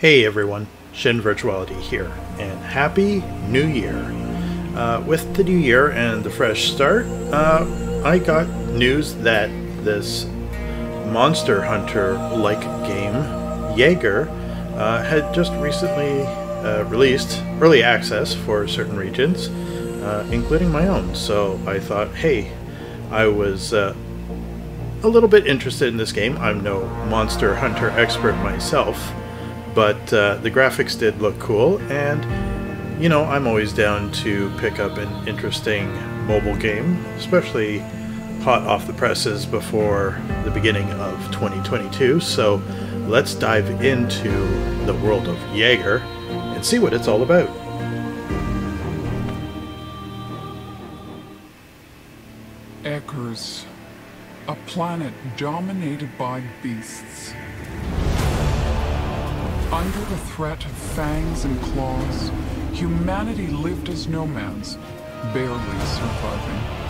Hey everyone, Shin Virtuality here, and Happy New Year! Uh, with the new year and the fresh start, uh, I got news that this Monster Hunter like game, Yeager, uh, had just recently uh, released early access for certain regions, uh, including my own. So I thought, hey, I was uh, a little bit interested in this game. I'm no Monster Hunter expert myself but uh, the graphics did look cool, and you know, I'm always down to pick up an interesting mobile game, especially hot off the presses before the beginning of 2022. So let's dive into the world of Yeager and see what it's all about. Ekers, a planet dominated by beasts. Under the threat of fangs and claws, humanity lived as nomads, barely surviving.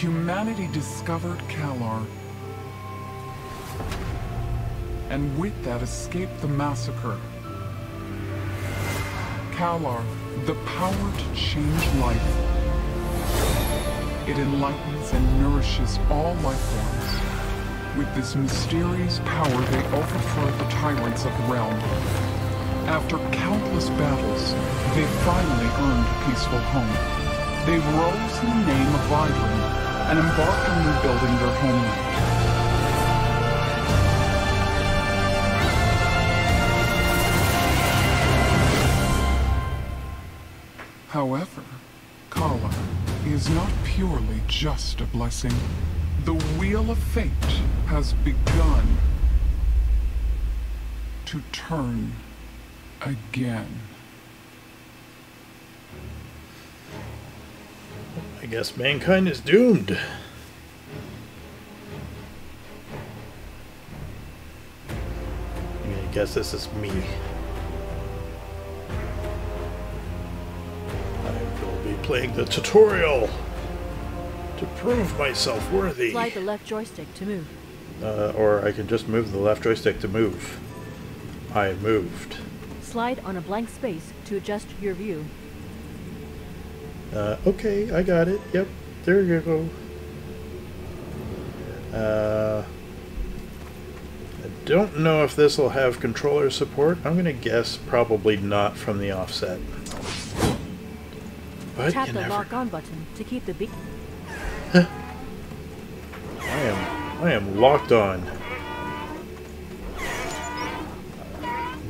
Humanity discovered Kallar. And with that escaped the massacre. Kallar, the power to change life. It enlightens and nourishes all life forms. With this mysterious power, they overthrow the tyrants of the realm. After countless battles, they finally earned a peaceful home. They rose in the name of Vidron and embarked on rebuilding their homeland. However, Kallar is not purely just a blessing. The Wheel of Fate has begun to turn again. I guess mankind is doomed. I guess this is me. I will be playing the tutorial to prove myself worthy. Slide the left joystick to move. Uh, or I can just move the left joystick to move. I moved. Slide on a blank space to adjust your view. Uh, okay, I got it. Yep, there you go. Uh, I don't know if this will have controller support. I'm going to guess probably not from the offset. But Tap the lock on button to keep the beat. I am I am locked on.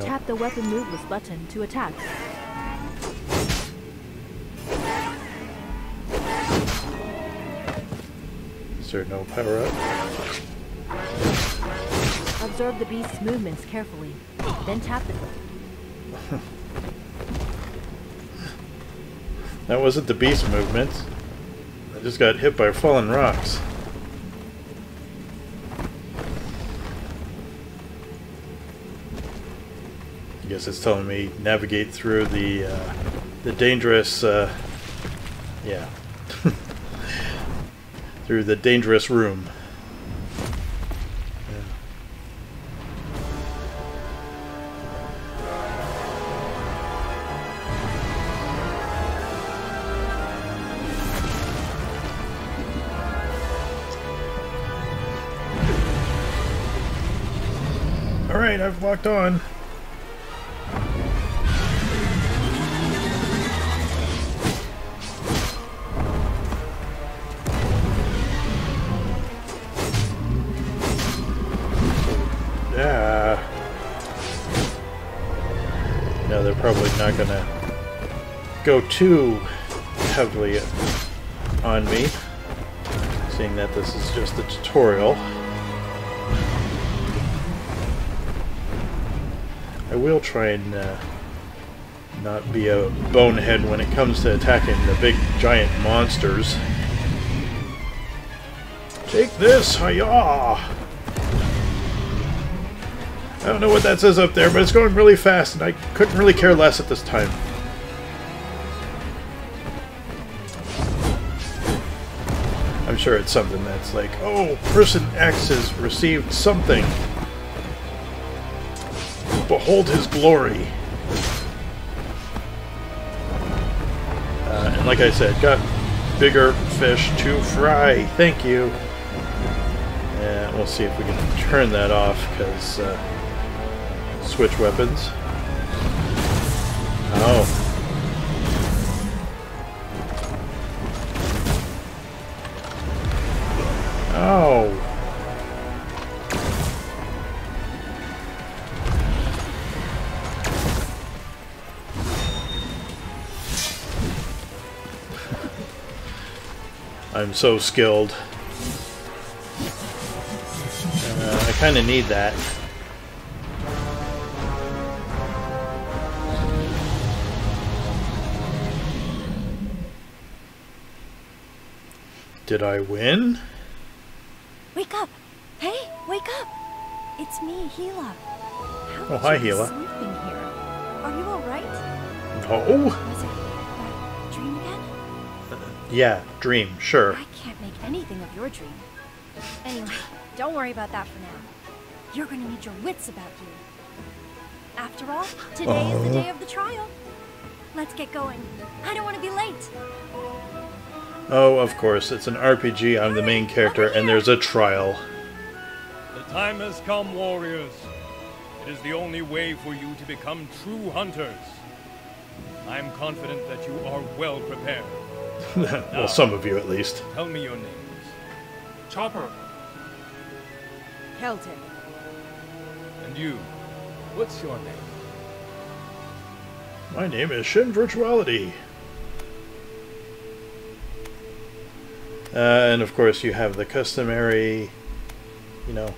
Tap the weapon moveless button to attack. Is there no power up? Observe the beast's movements carefully, then tap it. that wasn't the beast's movements. I just got hit by fallen rocks. I guess it's telling me navigate through the uh, the dangerous. Uh, yeah. Through the dangerous room. Alright, I've locked on. Not to go too heavily on me, seeing that this is just a tutorial. I will try and uh, not be a bonehead when it comes to attacking the big giant monsters. Take this, hiya! I don't know what that says up there, but it's going really fast, and I couldn't really care less at this time. I'm sure it's something that's like, oh, person X has received something. Behold his glory. Uh, and like I said, got bigger fish to fry. Thank you. And we'll see if we can turn that off, because uh, switch weapons. Oh. Oh. I'm so skilled. Uh, I kind of need that. Did I win? Wake up! Hey, wake up! It's me, Hela. How Oh, hi, Hela. Sleeping here. Are you all right? No. Was it dream again? Uh, yeah, dream, sure. I can't make anything of your dream. Anyway, don't worry about that for now. You're gonna need your wits about you. After all, today is the oh. day of the trial. Let's get going. I don't want to be late. Oh, of course, it's an RPG. I'm the main character, and there's a trial. The time has come, warriors. It is the only way for you to become true hunters. I am confident that you are well prepared. well, some of you at least. Tell me your names. Chopper, Kelton. And you, what's your name? My name is Shin Virtuality. Uh, and of course, you have the customary, you know,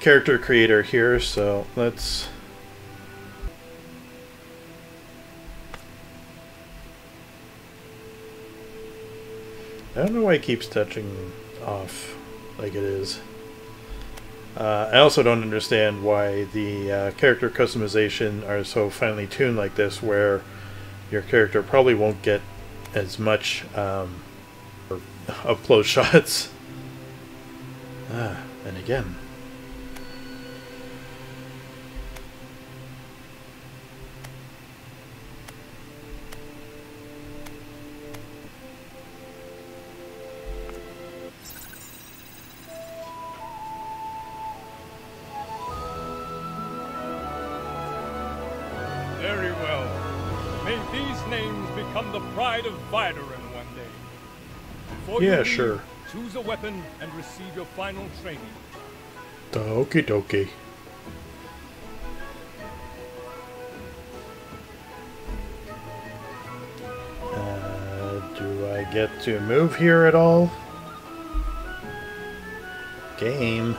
character creator here. So let's. I don't know why it keeps touching off like it is. Uh, I also don't understand why the uh, character customization are so finely tuned like this, where your character probably won't get as much um, up close shots. Ah, and again. Yeah, sure. Choose a weapon and receive your final training. The Okie dokie. Uh, do I get to move here at all? Game.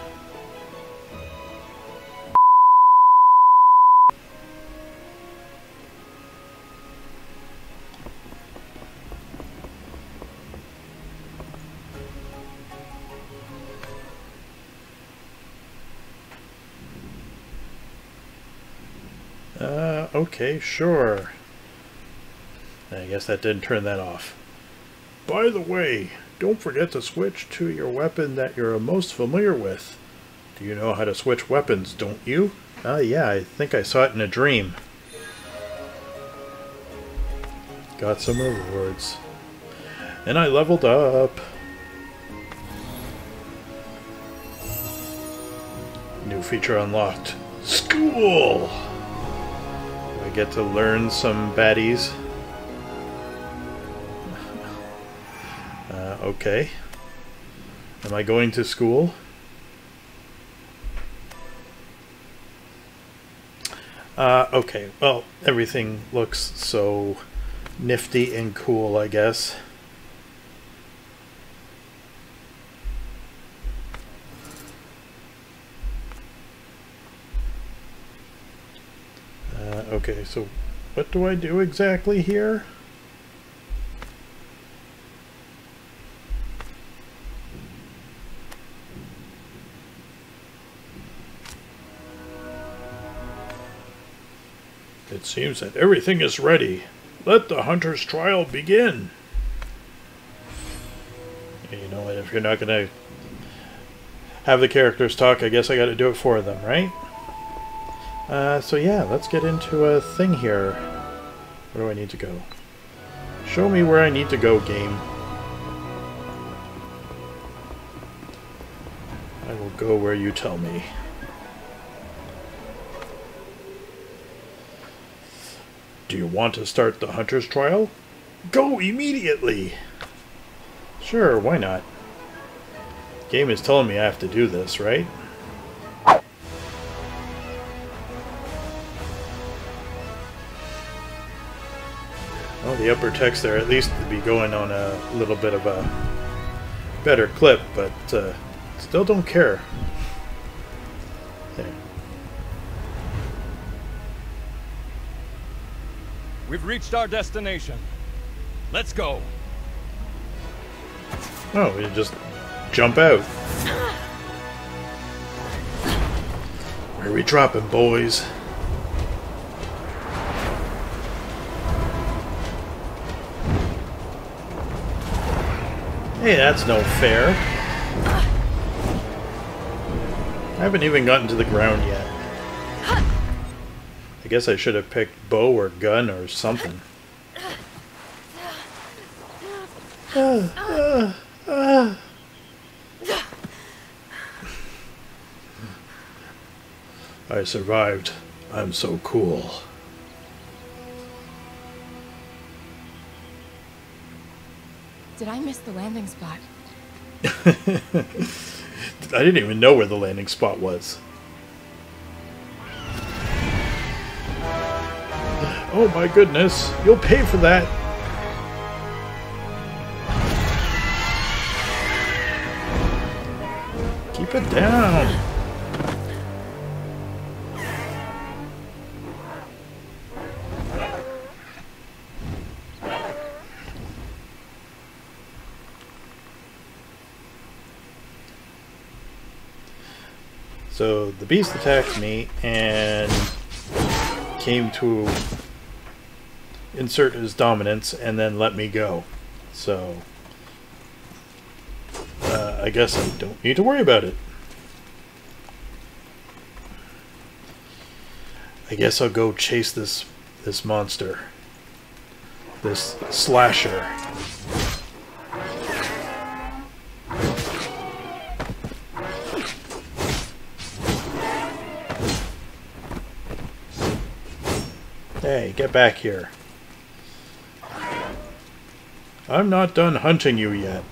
Okay, sure. I guess that didn't turn that off. By the way, don't forget to switch to your weapon that you're most familiar with. Do you know how to switch weapons, don't you? Ah, yeah, I think I saw it in a dream. Got some rewards. And I leveled up. New feature unlocked. School! Get to learn some baddies. Uh, okay. Am I going to school? Uh, okay, well, everything looks so nifty and cool, I guess. Uh, okay, so what do I do exactly here? It seems that everything is ready. Let the hunter's trial begin. You know what, if you're not going to have the characters talk, I guess I got to do it for them, right? Uh, so yeah, let's get into a thing here. Where do I need to go? Show me where I need to go, game. I will go where you tell me. Do you want to start the hunter's trial? Go immediately! Sure, why not? Game is telling me I have to do this, right? The upper text there at least to be going on a little bit of a better clip, but uh, still don't care. There. We've reached our destination. Let's go. Oh, we just jump out. Where are we dropping, boys? Hey, that's no fair. I haven't even gotten to the ground yet. I guess I should have picked bow or gun or something. I survived. I'm so cool. Did I miss the landing spot? I didn't even know where the landing spot was. Oh my goodness, you'll pay for that. Keep it down. The beast attacked me and came to insert his dominance and then let me go. So uh, I guess I don't need to worry about it. I guess I'll go chase this this monster. This slasher. Hey, get back here. I'm not done hunting you yet.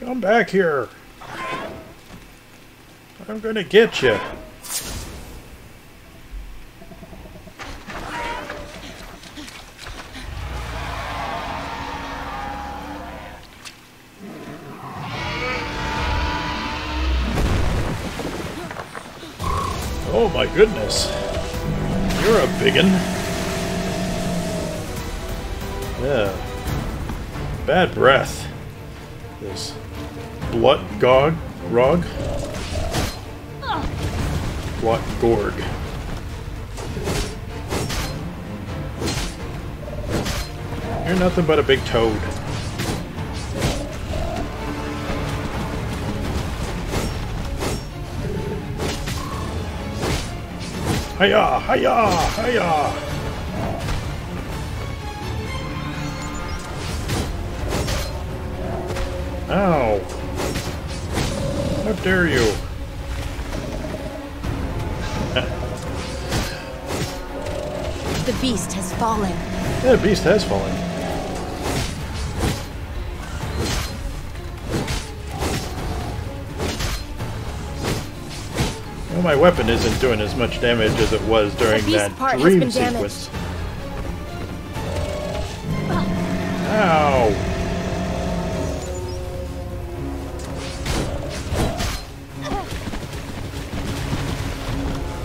Come back here. I'm gonna get you. Goodness. You're a biggin. Yeah. Bad breath. This Blut Gog Rog? Blut Gorg. You're nothing but a big toad. Hiya! Hiya! Hiya! Ow! How dare you! The beast has fallen. Yeah, the beast has fallen. Well, my weapon isn't doing as much damage as it was during that dream sequence. Ow!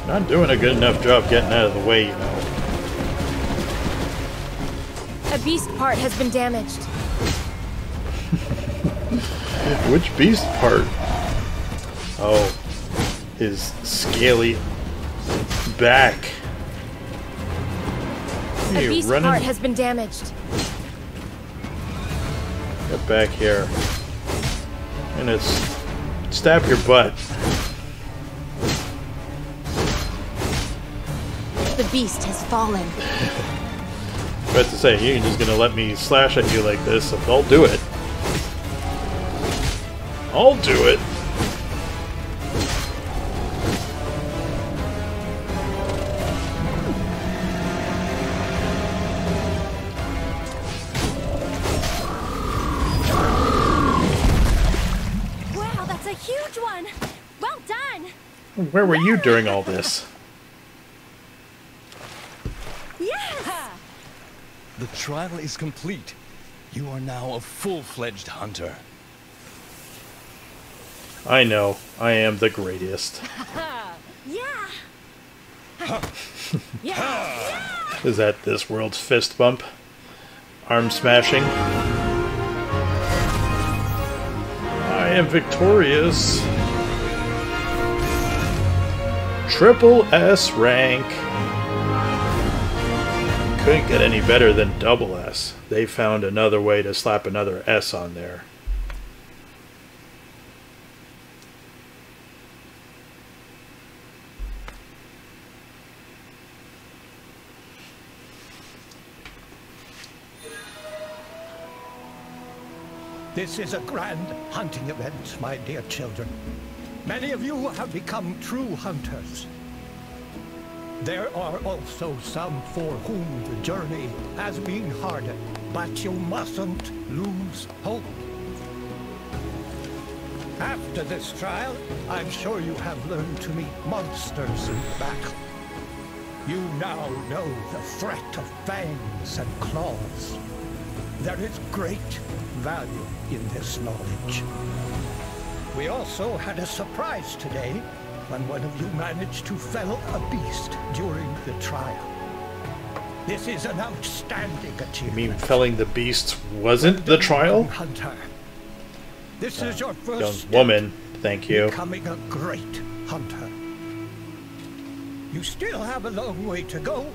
Not doing a good enough job getting out of the way, you know. A beast part has been damaged. Which beast part? Oh, his scaly back. A Hey, beast running. part has been damaged. Get back here. And it's stab your butt. The beast has fallen. About to say, you're just gonna let me slash at you like this, I'll do it. I'll do it. Where were you during all this? Yes! The trial is complete. You are now a full-fledged hunter. I know, I am the greatest. Yeah! Is that this world's fist bump? Arm smashing? I am victorious. Triple S rank. Couldn't get any better than double S. They found another way to slap another S on there. This is a grand hunting event, my dear children. Many of you have become true hunters. There are also some for whom the journey has been harder, but you mustn't lose hope. After this trial, I'm sure you have learned to meet monsters in battle. You now know the threat of fangs and claws. There is great value in this knowledge. We also had a surprise today when one of you managed to fell a beast during the trial. This is an outstanding You achievement. mean felling the beasts wasn't the trial? Hunter. This is your ah, first Young woman, thank you. becoming a great hunter. You still have a long way to go,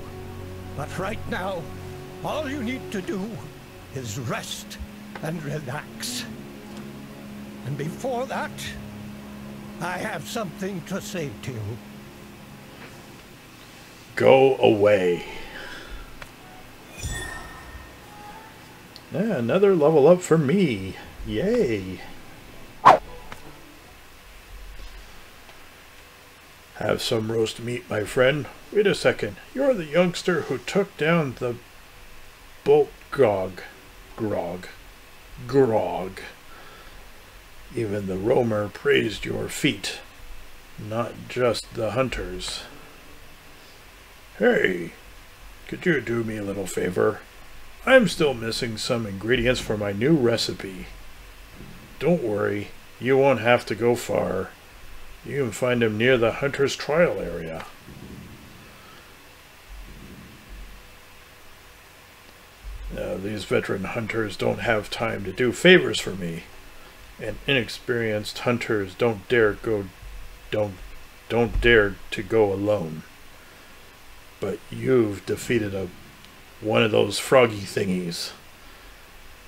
but right now, all you need to do is rest and relax. And before that, I have something to say to you. Go away. Yeah, another level up for me. Yay. Have some roast meat, my friend. Wait a second. You're the youngster who took down the bolt grog. Grog. Grog. Even the roamer praised your feat. Not just the hunters. Hey, could you do me a little favor? I'm still missing some ingredients for my new recipe. Don't worry, you won't have to go far. You can find them near the hunter's trial area. Now, these veteran hunters don't have time to do favors for me, and inexperienced hunters don't dare go don't don't dare to go alone but you've defeated a one of those froggy thingies.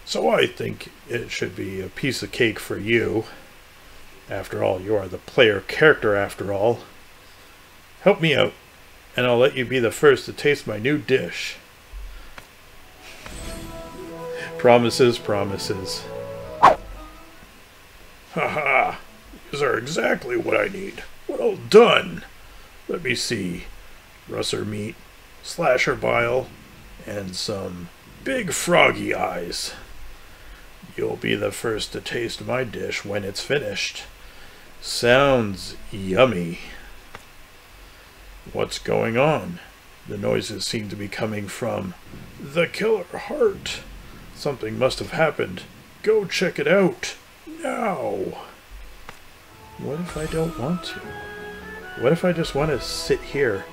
So I think it should be a piece of cake for you. After all, you are the player character after all. Help me out, and I'll let you be the first to taste my new dish. Promises, promises. Haha, these are exactly what I need. Well done. Let me see russer meat, slasher bile, and some big froggy eyes. You'll be the first to taste my dish when it's finished. Sounds yummy. What's going on? The noises seem to be coming from the killer heart. Something must have happened. Go check it out. Now. What if I don't want to? What if I just want to sit here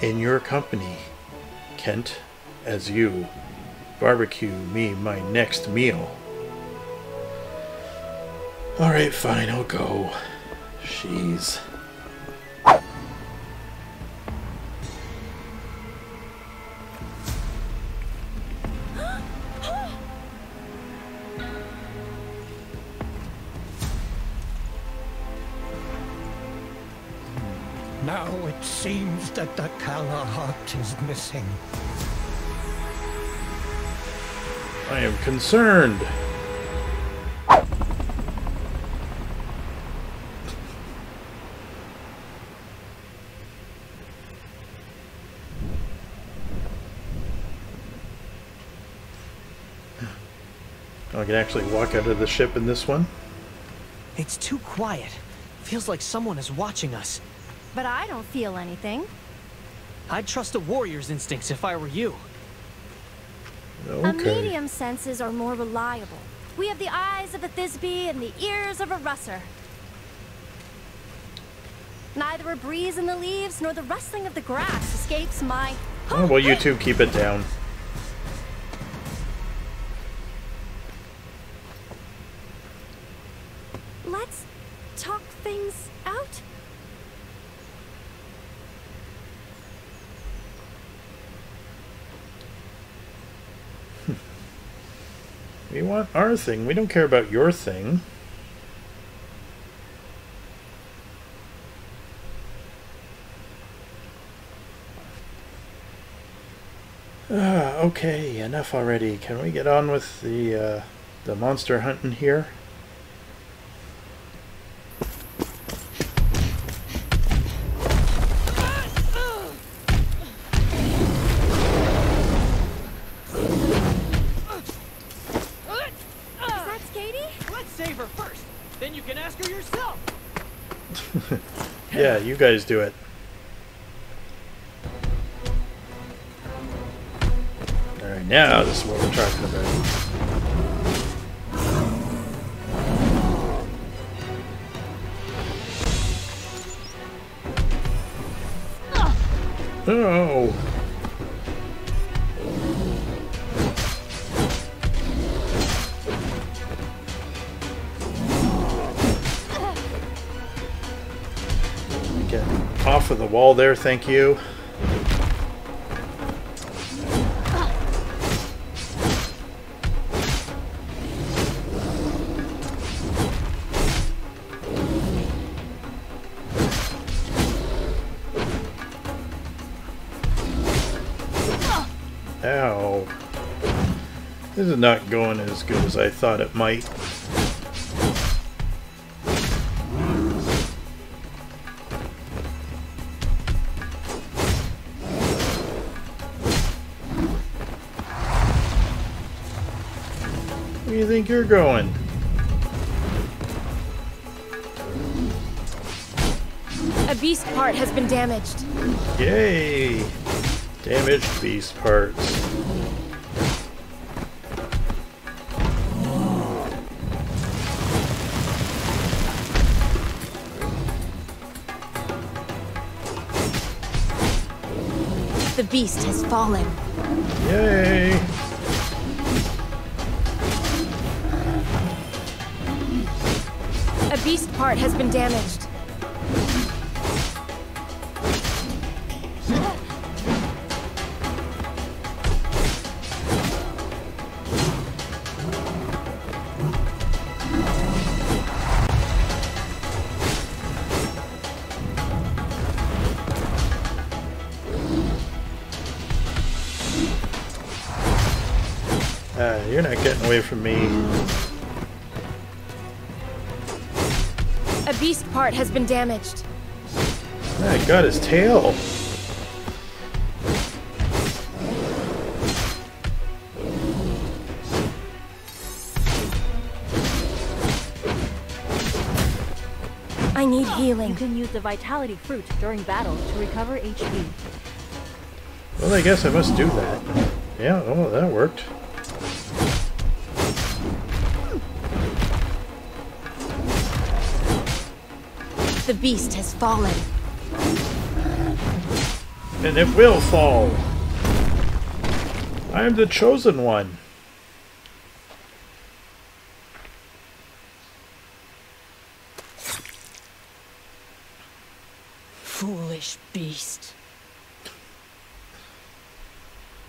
in your company, Kent, as you barbecue me my next meal? Alright, fine, I'll go. Jeez. Seems that the Kalahut is missing. I am concerned. I can actually walk out of the ship in this one. It's too quiet. Feels like someone is watching us. But I don't feel anything. I'd trust a warrior's instincts if I were you. Okay. A Okay. medium senses are more reliable. We have the eyes of a Thisbe and the ears of a Russer. Neither a breeze in the leaves nor the rustling of the grass escapes my. Oh, well, you two keep it down. Let's talk things out. We want our thing. We don't care about your thing. Ah, okay, enough already. Can we get on with the uh, the monster hunting here? Guys do it. Alright, now this is what we're talking about. Oh! Wall there, thank you. Ow. This is not going as good as I thought it might. Damaged. Yay! Damaged beast parts. The beast has fallen. Yay! A beast part has been damaged. From me. A beast part has been damaged. I got his tail. I need healing. You healing. can use the Vitality Fruit during battle to recover HP. Well, I guess I must do that. Yeah, oh, that worked. The beast has fallen. And it will fall. I am the chosen one. Foolish beast.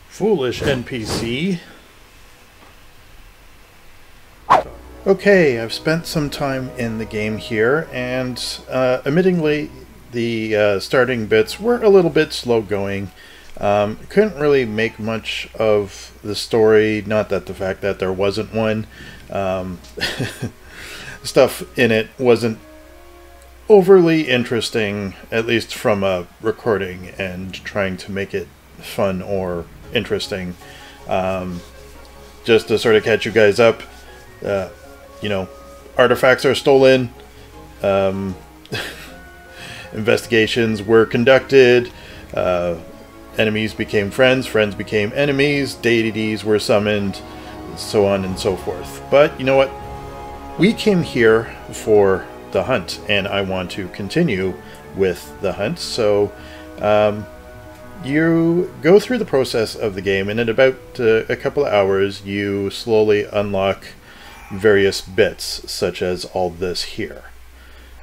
Foolish NPC. Okay, I've spent some time in the game here, and uh, admittingly, the uh, starting bits were a little bit slow going. Um, couldn't really make much of the story, not that the fact that there wasn't one. Um, stuff in it wasn't overly interesting, at least from a recording and trying to make it fun or interesting. Um, just to sort of catch you guys up, uh, you know, artifacts are stolen. Um, investigations were conducted. Uh, enemies became friends. Friends became enemies. Deities were summoned. So on and so forth. But you know what? We came here for the hunt, and I want to continue with the hunt. So, um, you go through the process of the game, and in about uh, a couple of hours, you slowly unlock various bits, such as all this here.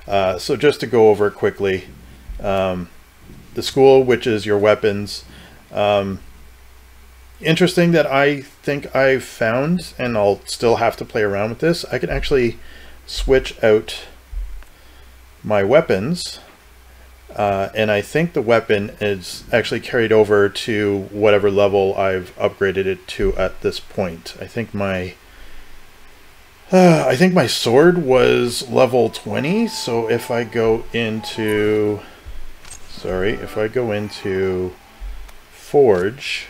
Uh, so just to go over quickly, um, the school, which is your weapons. Um, interesting that I think I've found, and I'll still have to play around with this, I can actually switch out my weapons. Uh, and I think the weapon is actually carried over to whatever level I've upgraded it to at this point. I think my uh, I think my sword was level 20, so if I go into... Sorry, if I go into Forge...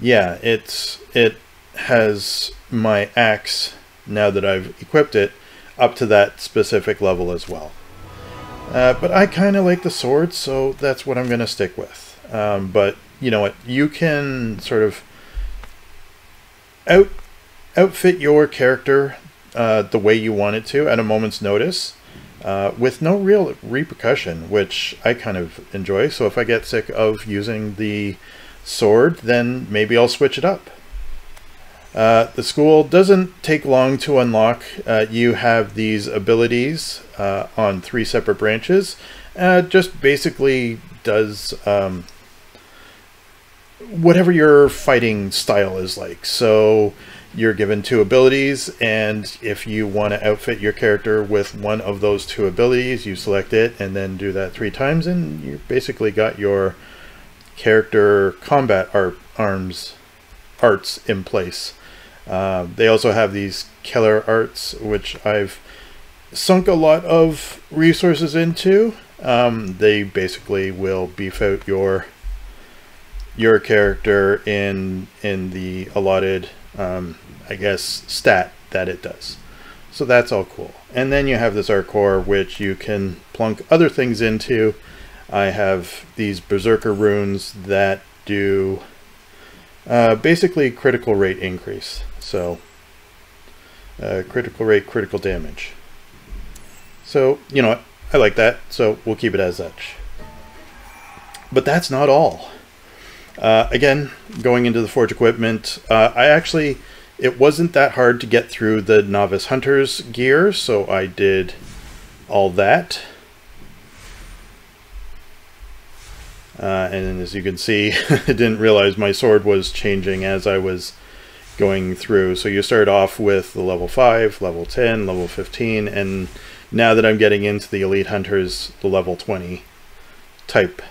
Yeah, it's it has my axe, now that I've equipped it, up to that specific level as well. Uh, but I kind of like the sword, so that's what I'm going to stick with. Um, but, you know what, you can sort of out outfit your character uh, the way you want it to at a moment's notice uh, with no real repercussion, which I kind of enjoy. So if I get sick of using the sword, then maybe I'll switch it up. Uh, the school doesn't take long to unlock. Uh, you have these abilities uh, on three separate branches. Uh, just basically does um, whatever your fighting style is like. So you're given two abilities, and if you want to outfit your character with one of those two abilities, you select it and then do that three times, and you basically got your character combat art, arms arts in place. Uh, they also have these killer arts, which I've sunk a lot of resources into. Um, they basically will beef out your your character in in the allotted um, I guess, stat that it does. So that's all cool. And then you have this art core, which you can plunk other things into. I have these Berserker runes that do uh, basically critical rate increase. So uh, critical rate, critical damage. So, you know? I like that, so we'll keep it as such. But that's not all. Uh, again, going into the Forge equipment, uh, I actually it wasn't that hard to get through the Novice Hunter's gear, so I did all that. Uh, and as you can see, I didn't realize my sword was changing as I was going through. So you start off with the level 5, level 10, level 15, and now that I'm getting into the Elite Hunters, the level 20 type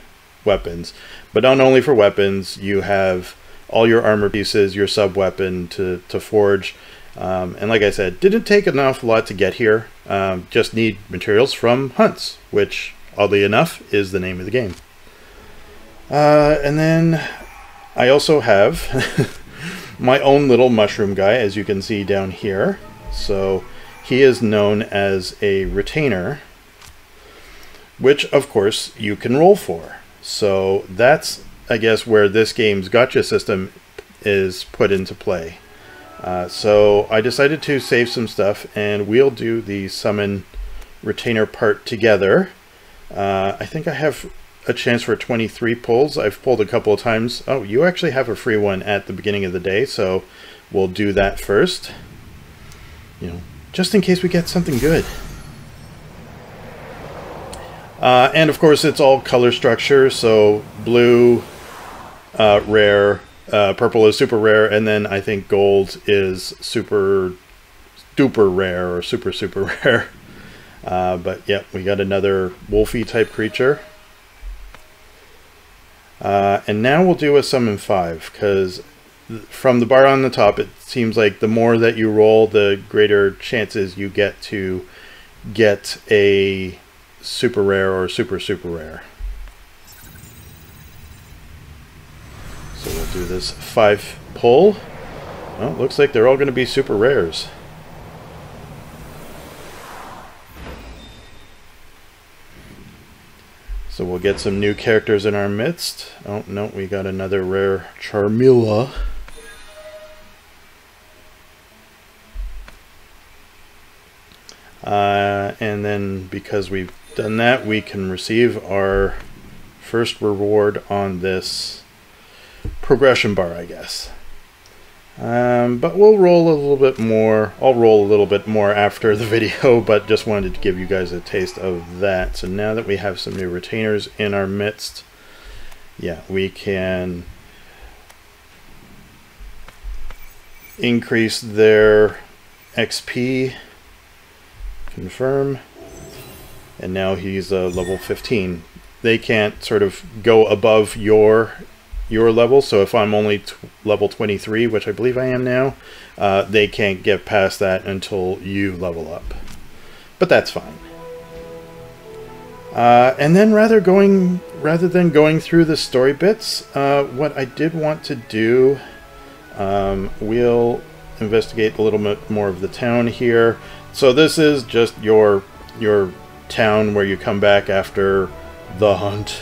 weapons. But not only for weapons, you have all your armor pieces, your sub weapon to, to forge. Um, and like I said, didn't take an awful lot to get here. Um, just need materials from hunts, which oddly enough is the name of the game. Uh, and then I also have my own little mushroom guy, as you can see down here. So he is known as a retainer, which of course you can roll for. So that's I guess, where this game's gacha system is put into play. Uh, so I decided to save some stuff and we'll do the summon retainer part together. Uh, I think I have a chance for 23 pulls. I've pulled a couple of times. Oh, you actually have a free one at the beginning of the day, so we'll do that first. You know, just in case we get something good. Uh, and of course, it's all color structure, so blue, uh, rare, uh, purple is super rare, and then I think gold is super duper rare or super super rare. Uh, but yep, we got another wolfy type creature. Uh, and now we'll do a summon 5, because from the bar on the top, it seems like the more that you roll, the greater chances you get to get a super rare or super super rare. Do this 5 pull. Well, looks like they're all going to be super rares. So we'll get some new characters in our midst. Oh, no, we got another rare Charmilla. Uh, and then because we've done that, we can receive our first reward on this progression bar, I guess. Um, but we'll roll a little bit more. I'll roll a little bit more after the video, but just wanted to give you guys a taste of that. So now that we have some new retainers in our midst, yeah, we can increase their XP, confirm, and now he's a uh, level 15. They can't sort of go above your your level. So if I'm only level 23, which I believe I am now, uh, they can't get past that until you level up. But that's fine. Uh, and then rather going rather than going through the story bits, uh, what I did want to do, um, we'll investigate a little bit more of the town here. So this is just your your town where you come back after the hunt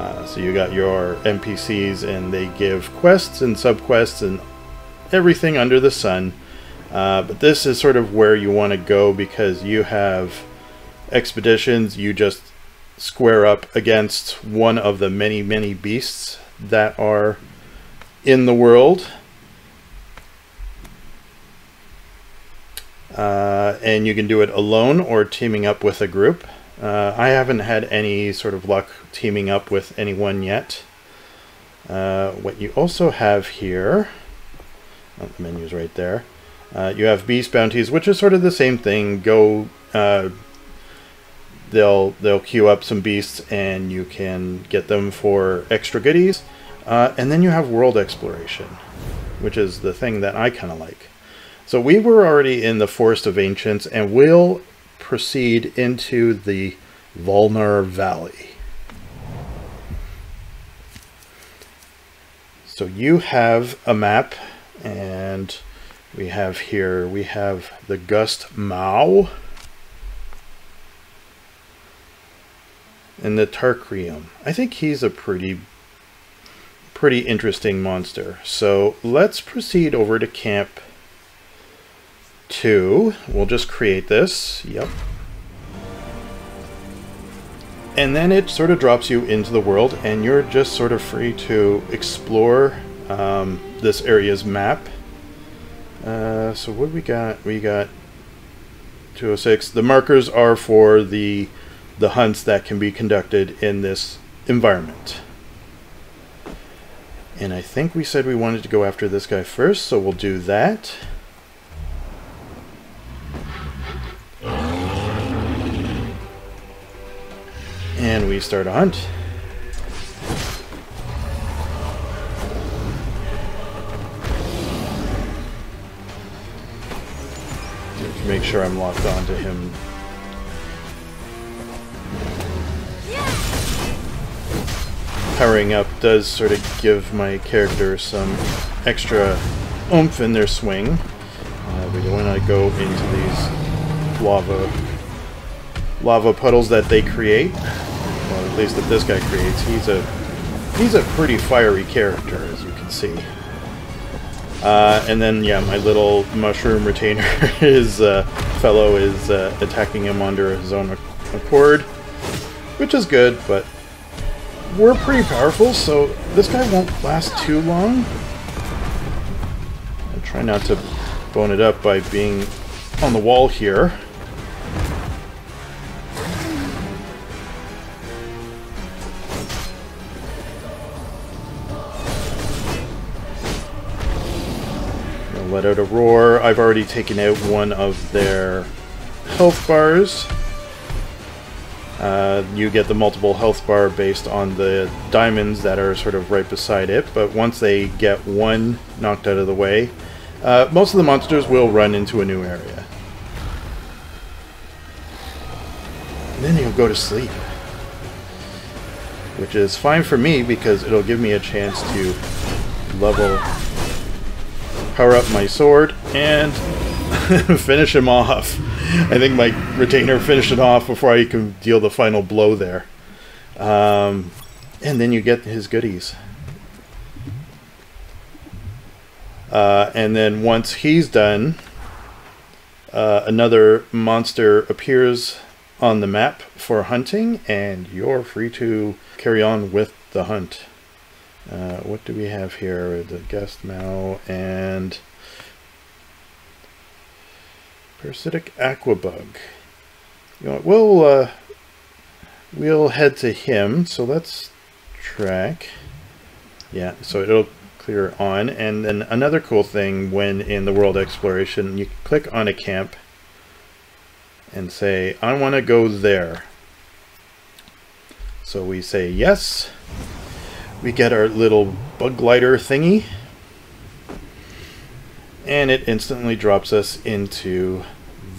uh, so you got your NPCs and they give quests and subquests and everything under the sun. Uh, but this is sort of where you want to go because you have expeditions. You just square up against one of the many, many beasts that are in the world. Uh, and you can do it alone or teaming up with a group. Uh, I haven't had any sort of luck teaming up with anyone yet. Uh, what you also have here, oh, the menu's right there, uh, you have beast bounties, which is sort of the same thing. Go, uh, they'll they'll queue up some beasts, and you can get them for extra goodies. Uh, and then you have world exploration, which is the thing that I kind of like. So we were already in the Forest of Ancients, and we'll proceed into the Volnar Valley. So you have a map, and we have here, we have the Gust Mau, and the Tarkrium. I think he's a pretty pretty interesting monster. So let's proceed over to camp two. We'll just create this. Yep. And then it sort of drops you into the world, and you're just sort of free to explore um, this area's map. Uh, so what we got? We got 206. The markers are for the the hunts that can be conducted in this environment. And I think we said we wanted to go after this guy first, so we'll do that. And we start a hunt. To make sure I'm locked onto him. Powering up does sort of give my character some extra oomph in their swing. Uh, but when I go into these lava lava puddles that they create, at least that this guy creates, he's a he's a pretty fiery character, as you can see. Uh, and then, yeah, my little mushroom retainer, his uh, fellow is uh, attacking him under his own accord. which is good, but we're pretty powerful, so this guy won't last too long. I try not to bone it up by being on the wall here. Let out a roar. I've already taken out one of their health bars. Uh, you get the multiple health bar based on the diamonds that are sort of right beside it, but once they get one knocked out of the way, uh, most of the monsters will run into a new area. And then you'll go to sleep. Which is fine for me because it'll give me a chance to level, power up my sword, and finish him off. I think my retainer finished it off before I can deal the final blow there. Um, and then you get his goodies. Uh, and then once he's done, uh, another monster appears on the map for hunting, and you're free to carry on with the hunt. Uh, what do we have here? The guest Mau and Parasitic Aquabug. You know, we'll uh, we'll head to him. So let's track. Yeah, so it'll clear on. And then another cool thing when in the world exploration, you click on a camp and say, I want to go there. So we say yes. We get our little bug glider thingy and it instantly drops us into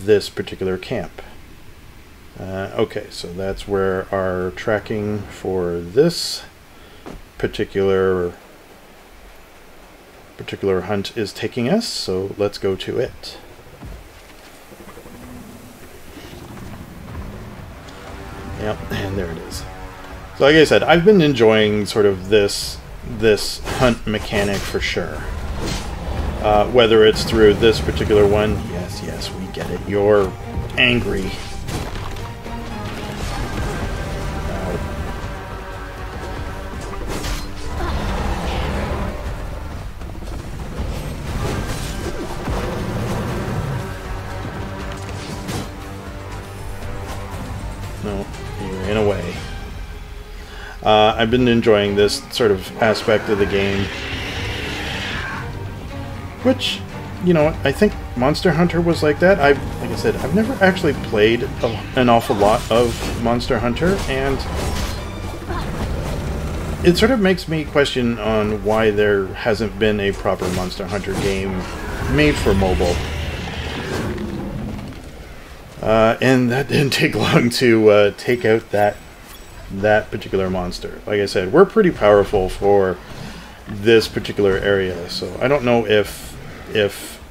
this particular camp. Uh, okay, so that's where our tracking for this particular particular hunt is taking us, so let's go to it. Yep, and there it is. So like I said, I've been enjoying sort of this this hunt mechanic for sure. Uh, whether it's through this particular one, yes, yes, we get it. You're angry. I've been enjoying this sort of aspect of the game. Which, you know, I think Monster Hunter was like that. I, like I said, I've never actually played a, an awful lot of Monster Hunter, and it sort of makes me question on why there hasn't been a proper Monster Hunter game made for mobile. Uh, and that didn't take long to uh, take out that that particular monster. Like I said, we're pretty powerful for this particular area, so I don't know if if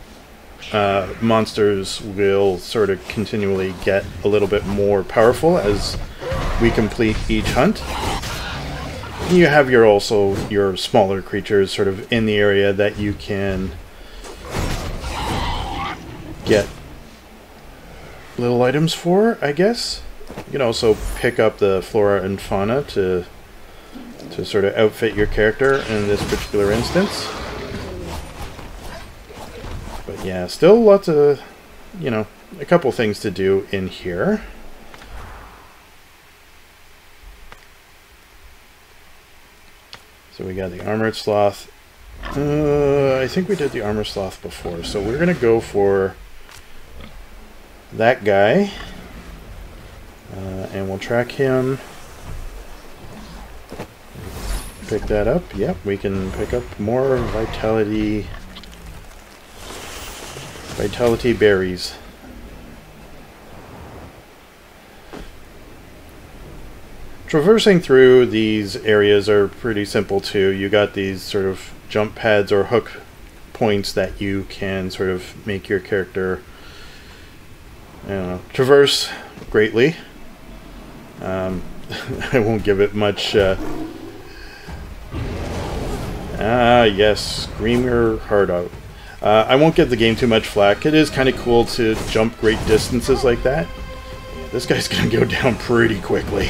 uh, monsters will sort of continually get a little bit more powerful as we complete each hunt. You have your also your smaller creatures sort of in the area that you can get little items for, I guess. You can also pick up the flora and fauna to to sort of outfit your character in this particular instance But yeah, still lots of, you know, a couple things to do in here. So we got the Armored Sloth. Uh, I think we did the Armored Sloth before, so we're going to go for that guy. Uh, and we'll track him. Pick that up. Yep, we can pick up more Vitality Vitality berries. Traversing through these areas are pretty simple too. You got these sort of jump pads or hook points that you can sort of make your character know, traverse greatly. Um, I won't give it much. Uh, ah, yes, scream your heart out. Uh, I won't give the game too much flack. It is kind of cool to jump great distances like that. This guy's going to go down pretty quickly.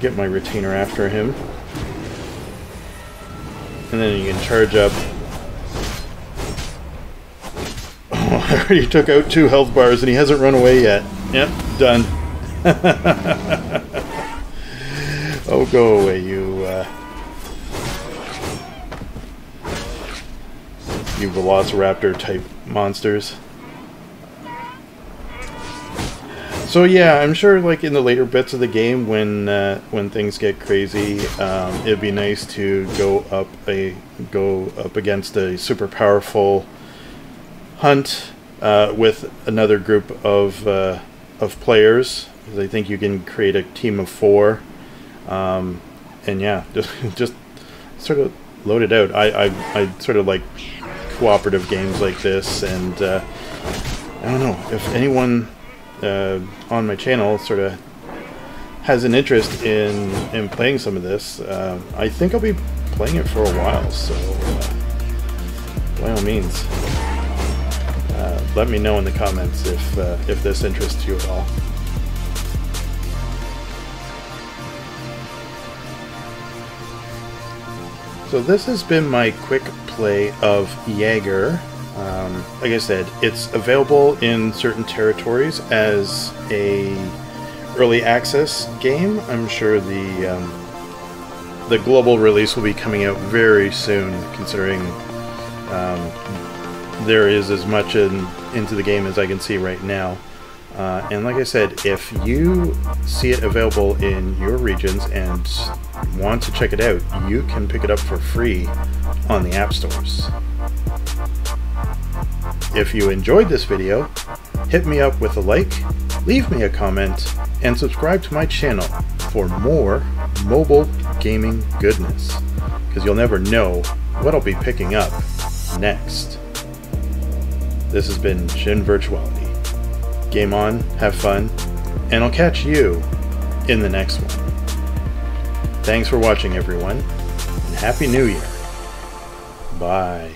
get my retainer after him. And then you can charge up. Oh, I already took out two health bars and he hasn't run away yet. Yep, done. oh, go away, you, uh, you Velociraptor type monsters. So yeah, I'm sure like in the later bits of the game when uh, when things get crazy, um, it'd be nice to go up a go up against a super powerful hunt uh, with another group of uh, of players. I think you can create a team of four, um, and yeah, just just sort of load it out. I I, I sort of like cooperative games like this, and uh, I don't know if anyone uh, on my channel sort of has an interest in in playing some of this, uh, I think I'll be playing it for a while. So uh, by all means, uh, let me know in the comments if uh, if this interests you at all. So this has been my quick play of Yeager. Um, like I said, it's available in certain territories as a early access game. I'm sure the um, the global release will be coming out very soon, considering um, there is as much in, into the game as I can see right now. Uh, and like I said, if you see it available in your regions and want to check it out, you can pick it up for free on the app stores. If you enjoyed this video, hit me up with a like, leave me a comment, and subscribe to my channel for more mobile gaming goodness, because you'll never know what I'll be picking up next. This has been Shin Virtuality. Game on, have fun, and I'll catch you in the next one. Thanks for watching, everyone, and Happy New Year. Bye.